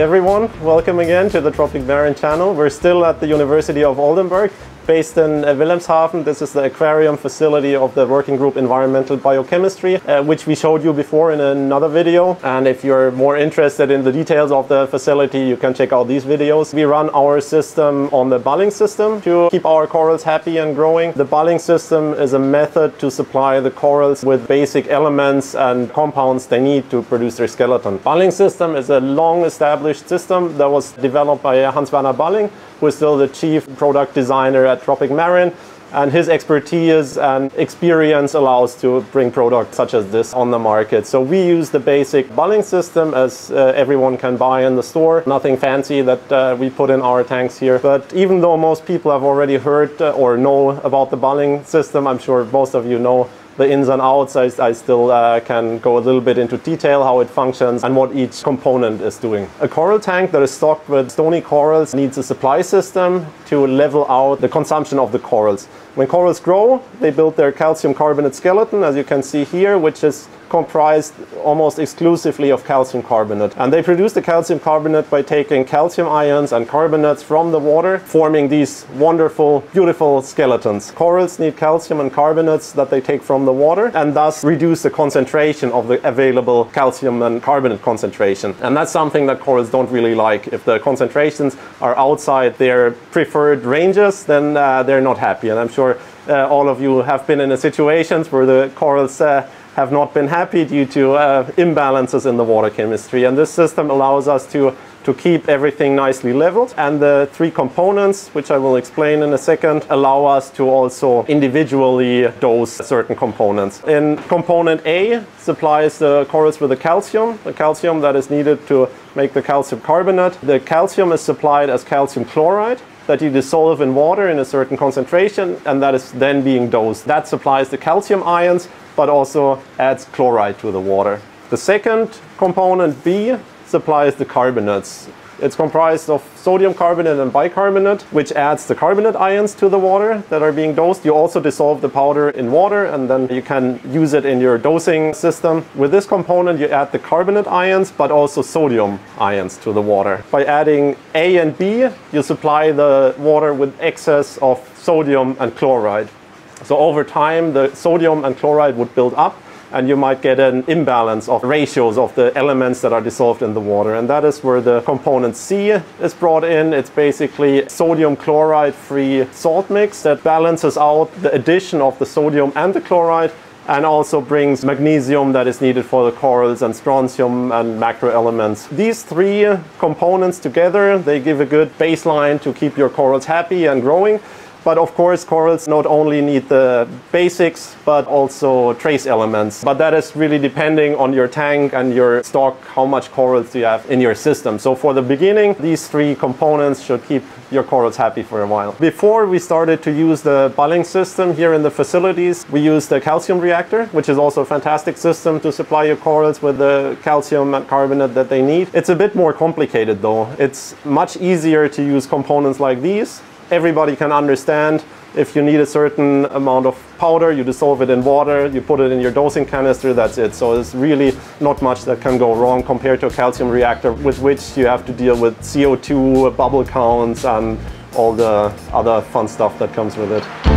Everyone, welcome again to the Tropic Marin channel. We're still at the University of Oldenburg based in uh, Wilhelmshaven. This is the aquarium facility of the working group Environmental Biochemistry, uh, which we showed you before in another video. And if you're more interested in the details of the facility, you can check out these videos. We run our system on the Balling system to keep our corals happy and growing. The Balling system is a method to supply the corals with basic elements and compounds they need to produce their skeleton. Balling system is a long established system that was developed by Hans-Werner Balling who is still the chief product designer at Tropic Marin. And his expertise and experience allows to bring products such as this on the market. So we use the basic Balling system as uh, everyone can buy in the store. Nothing fancy that uh, we put in our tanks here. But even though most people have already heard uh, or know about the Balling system, I'm sure most of you know the ins and outs, I, I still uh, can go a little bit into detail how it functions and what each component is doing. A coral tank that is stocked with stony corals needs a supply system to level out the consumption of the corals. When corals grow, they build their calcium carbonate skeleton, as you can see here, which is comprised almost exclusively of calcium carbonate. And they produce the calcium carbonate by taking calcium ions and carbonates from the water, forming these wonderful, beautiful skeletons. Corals need calcium and carbonates that they take from the water and thus reduce the concentration of the available calcium and carbonate concentration. And that's something that corals don't really like. If the concentrations are outside their preferred ranges, then uh, they're not happy. And I'm sure uh, all of you have been in situations where the corals uh, have not been happy due to uh, imbalances in the water chemistry. And this system allows us to, to keep everything nicely leveled. And the three components, which I will explain in a second, allow us to also individually dose certain components. In component A supplies the corals with the calcium, the calcium that is needed to make the calcium carbonate. The calcium is supplied as calcium chloride that you dissolve in water in a certain concentration and that is then being dosed. That supplies the calcium ions but also adds chloride to the water. The second component, B, supplies the carbonates. It's comprised of sodium carbonate and bicarbonate, which adds the carbonate ions to the water that are being dosed. You also dissolve the powder in water and then you can use it in your dosing system. With this component, you add the carbonate ions, but also sodium ions to the water. By adding A and B, you supply the water with excess of sodium and chloride. So over time, the sodium and chloride would build up and you might get an imbalance of ratios of the elements that are dissolved in the water. And that is where the component C is brought in. It's basically sodium chloride free salt mix that balances out the addition of the sodium and the chloride and also brings magnesium that is needed for the corals and strontium and macro elements. These three components together, they give a good baseline to keep your corals happy and growing. But of course, corals not only need the basics, but also trace elements. But that is really depending on your tank and your stock, how much corals you have in your system. So for the beginning, these three components should keep your corals happy for a while. Before we started to use the Balling system here in the facilities, we used the calcium reactor, which is also a fantastic system to supply your corals with the calcium and carbonate that they need. It's a bit more complicated though. It's much easier to use components like these everybody can understand if you need a certain amount of powder, you dissolve it in water, you put it in your dosing canister, that's it. So it's really not much that can go wrong compared to a calcium reactor with which you have to deal with CO2, bubble counts, and all the other fun stuff that comes with it.